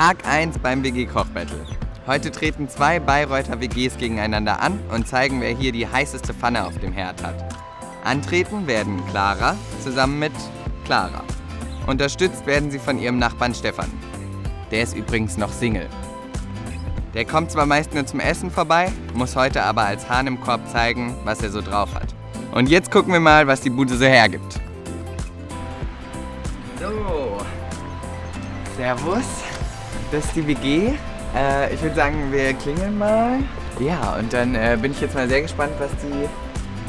Tag 1 beim WG-Koch-Battle. Heute treten zwei Bayreuther WGs gegeneinander an und zeigen, wer hier die heißeste Pfanne auf dem Herd hat. Antreten werden Clara zusammen mit Clara. Unterstützt werden sie von ihrem Nachbarn Stefan. Der ist übrigens noch Single. Der kommt zwar meist nur zum Essen vorbei, muss heute aber als Hahn im Korb zeigen, was er so drauf hat. Und jetzt gucken wir mal, was die Bude so hergibt. So. Servus. Das ist die WG. Äh, ich würde sagen, wir klingeln mal. Ja, und dann äh, bin ich jetzt mal sehr gespannt, was die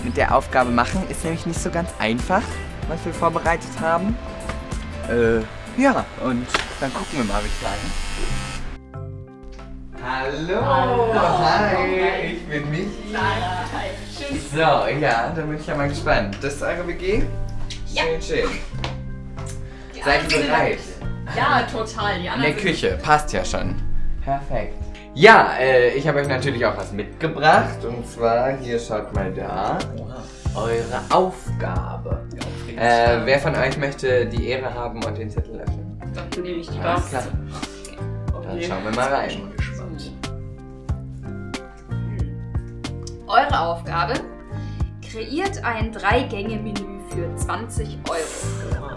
mit der Aufgabe machen. Ist nämlich nicht so ganz einfach, was wir vorbereitet haben. Äh, ja, und dann gucken wir mal, würde ich sagen. Hallo! Hallo. Hi, ich bin Michi. Lara, hi. Schön, So, ja, dann bin ich ja mal gespannt. Das ist eure WG? Ja. Schön, schön. Die Seid ihr bereit? Ja, total. Die In der Küche, passt ja schon. Perfekt. Ja, äh, ich habe euch natürlich auch was mitgebracht. Und zwar, hier schaut mal da. Eure Aufgabe. Äh, wer von euch möchte die Ehre haben und den Zettel öffnen? Dann nehme ich die Alles klar. Dann schauen wir mal rein. gespannt. Eure Aufgabe: Kreiert ein Drei-Gänge-Menü für 20 Euro.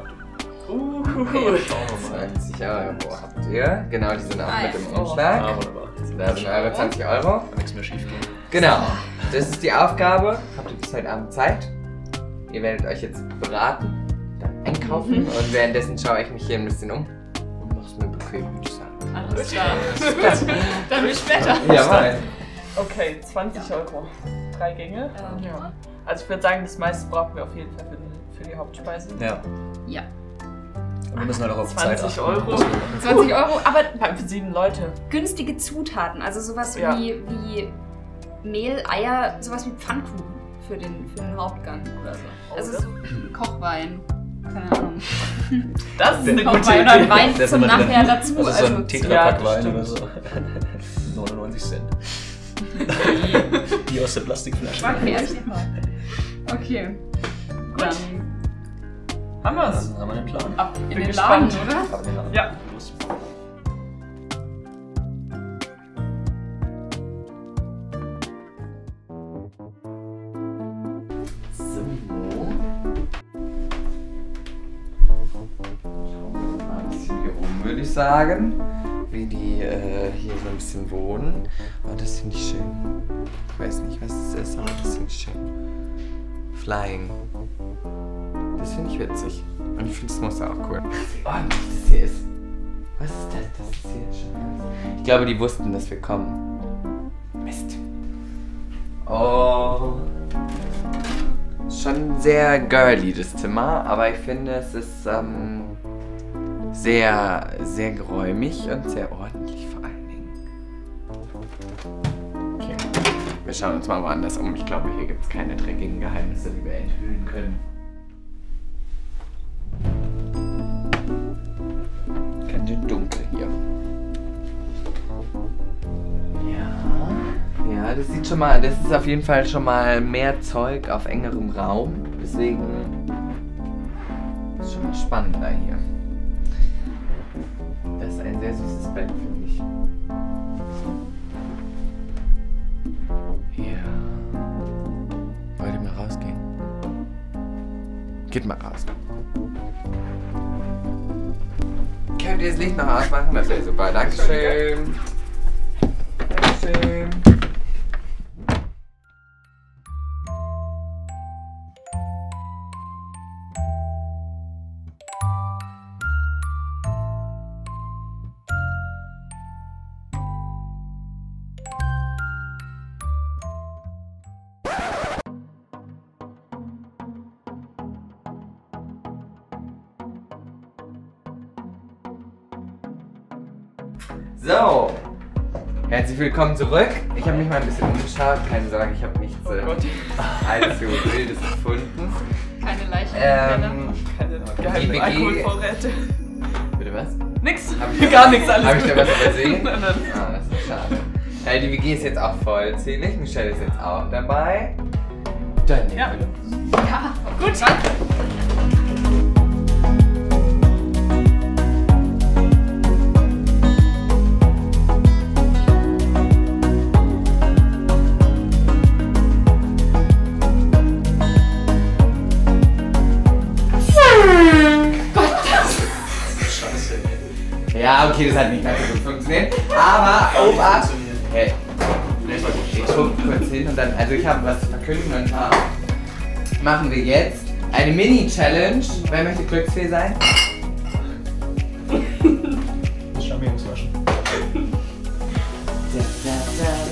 Okay. 20 Euro habt ihr. Genau, die sind auch Ah, mit ja. Ah, Umschlag. wunderbar. Da sind eure 20 Euro. Kann nichts mehr schief gehen. Genau, das ist die Aufgabe. Habt ihr bis heute Abend Zeit? Ihr werdet euch jetzt beraten, dann einkaufen Mhm. und währenddessen schaue ich mich hier ein bisschen um und mach's mir bequem, würde ich sagen. Alles klar. dann bis später. Jawohl. Okay, 20 Euro. Drei Gänge. Ähm, Ja. Also ich würde sagen, das meiste brauchen wir auf jeden Fall für die, für die Hauptspeise. Ja. Ja. Wir müssen halt auch auf Zeit 20 achten. Euro. 20 Euro, aber für sieben Leute. günstige Zutaten. Also sowas Ja. wie, wie Mehl, Eier, sowas wie Pfannkuchen für den, für den Hauptgang oder so. Also das- so Kochwein. Keine Ahnung. Das ist eine gute Kochwein oder Idee. Wein Das zum. Nachher dazu. Also so ein Also, Tetrapack ja, Wein oder so. 99 Cent. Die aus der Plastikflasche. Mir erst Okay. Dann Haben wir's? Dann haben wir den Plan. ab in Bin den gespannt. Laden, oder? Haben wir den Plan. Ja. Los. So. Schauen wir mal ein bisschen hier oben, würde ich sagen. Wie die äh, hier so ein bisschen wohnen. Oh, das finde ich schön. Ich weiß nicht, was es ist, aber das finde ich schön. Flying. Das finde ich witzig. Und ich finde das Muster auch cool. Oh, das hier ist. Was ist das? Das ist hier schon. Ich glaube, die wussten, dass wir kommen. Mist. Oh. Schon sehr girly, das Zimmer, aber ich finde, es ist ähm, sehr, sehr geräumig und sehr ordentlich vor allen Dingen. Okay, wir schauen uns mal woanders um. Ich glaube, hier gibt es keine dreckigen Geheimnisse, die wir enthüllen können. Das sieht schon mal, das ist auf jeden Fall schon mal mehr Zeug auf engerem Raum. Deswegen ist schon mal spannender hier. Das ist ein sehr süßes Bett, finde ich. Ja. Wollt ihr mal rausgehen? Geht mal raus. Könnt ihr das Licht noch ausmachen? Das wäre super. Dankeschön. Dankeschön. So, herzlich willkommen zurück. Ich habe mich mal ein bisschen umgeschaut. Keine Sorge, ich habe nichts Oh äh, Gott. allzu Wildes gefunden. Keine Leichen. Ähm, Keine WG Alkoholvorräte. bitte was? Nix. Hab ich- Gar nichts, alles Hab ich da was übersehen? Nein, nein. Ah, das ist schade. Äh, die WG ist jetzt auch vollzählig. Michelle ist jetzt auch dabei. Dann Ja. Ja, gut. Scheiße, geht es halt nicht ganz so gut funktionieren. Aber Obacht! Hey. Ich guck kurz hin und dann, also ich habe was zu verkünden und zwar machen wir jetzt eine Mini-Challenge. Wer möchte Glücksfee sein? Champignons waschen.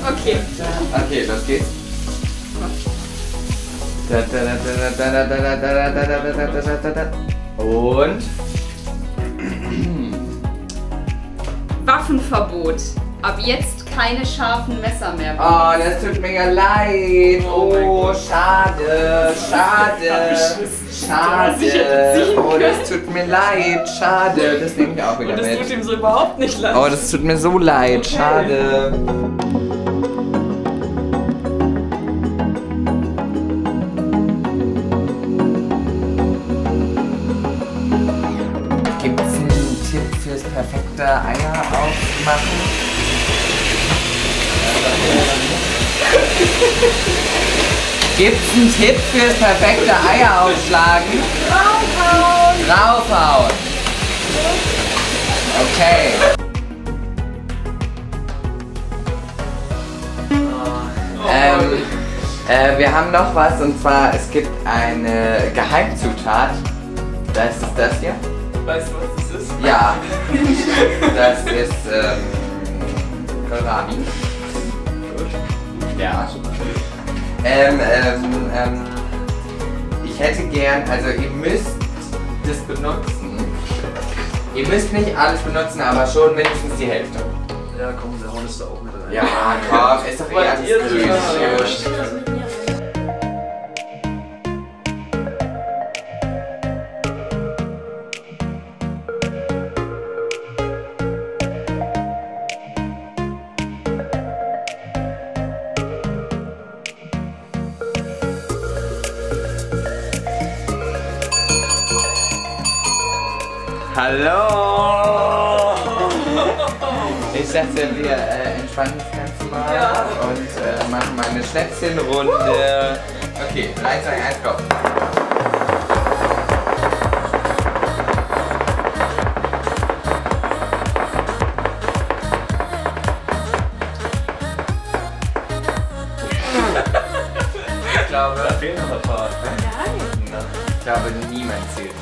Okay. Okay, los geht's. Und Waffenverbot. Ab jetzt keine scharfen Messer mehr. Oh, das tut mir ja leid. Oh Oh, schade, schade, schade. Oh, das tut mir leid, schade. Das nehme ich auch wieder Und das tut mit. ihm so überhaupt nicht leid. Oh, das tut mir so leid, Okay. schade. Aufmachen? Gibt's einen Tipp fürs perfekte Eier aufschlagen? Draufhauen! Draufhauen! Okay. Ähm, äh, wir haben noch was und zwar es gibt eine Geheimzutat. Das ist das hier. Weißt du, was das ist? Ja. Das ist ähm, Kohlrabi. Ja. Ähm, ähm, ähm, ich hätte gern, also ihr müsst das benutzen. Ihr müsst nicht alles benutzen, aber schon mindestens die Hälfte. Ja, komm, wir hauen es da auch mit rein. Ja, komm, ist doch eh alles ihr grün. Hallo! Ich dachte, wir äh, entspannen das Ganze mal Ja. und äh, machen mal eine Schnäpschenrunde. Okay, 3, 2, 1, go. Ich glaube, Da fehlen noch ein paar. ich glaube, niemand zählt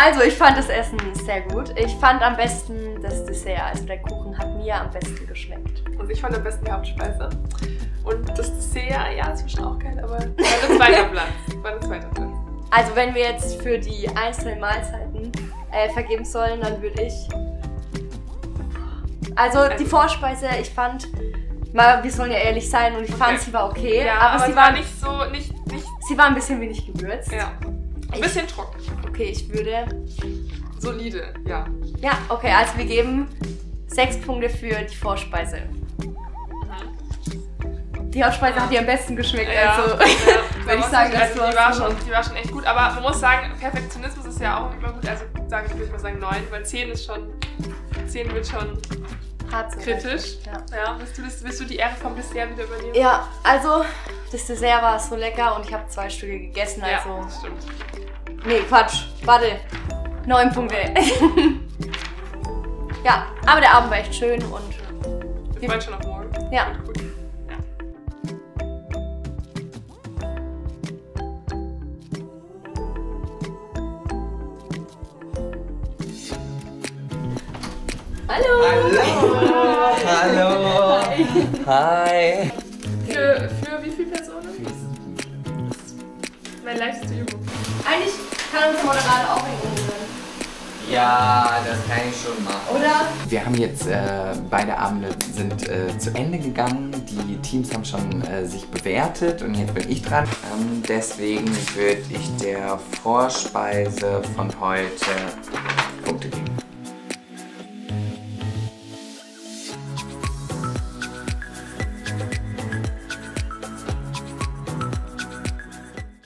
Also, ich fand das Essen sehr gut. Ich fand am besten das Dessert. Also, der Kuchen hat mir am besten geschmeckt. Also ich fand am besten die Hauptspeise. Und das Dessert, ja, das war schon auch geil, aber war der zweite Platz. War der zweite Platz. Also, wenn wir jetzt für die einzelnen Mahlzeiten äh, vergeben sollen, dann würde ich. Also, die Vorspeise, ich fand. Mal, wir sollen ja ehrlich sein und ich Okay. fand, sie war okay. Ja, aber, sie, war, nicht so, nicht, nicht, sie war ein bisschen wenig gewürzt. ja. Ein bisschen trocken. Okay, ich würde. Solide, ja. Ja, okay, also wir geben sechs Punkte für die Vorspeise. Die Hauptspeise hat dir am besten geschmeckt, also ja, würde ich war's sagen, dass also die, war hast schon, die war schon echt gut. Aber man muss sagen, Perfektionismus ist ja auch immer gut. Also sage ich, würde ich mal sagen 9, weil 10 ist schon. 10 wird schon hart so kritisch. Ja. Ja, willst du, willst du die Ehre vom Dessert wieder übernehmen? ja, also das Dessert war so lecker und ich habe zwei Stücke gegessen, Ja, also. das stimmt. Nee, Quatsch. Warte. Neun Punkte. ja, aber der Abend war echt schön und Wir freuen schon auf morgen. ja. Hallo! Hallo! Hallo! Hi! Für, für Meine leichteste Übung. Eigentlich kann unser Moderator auch in Übungen. Ja, das kann ich schon machen. Oder? Wir haben jetzt äh, beide Abende sind äh, zu Ende gegangen. Die Teams haben schon äh, sich bewertet und jetzt bin ich dran. Ähm, deswegen würde ich der Vorspeise von heute Punkte geben.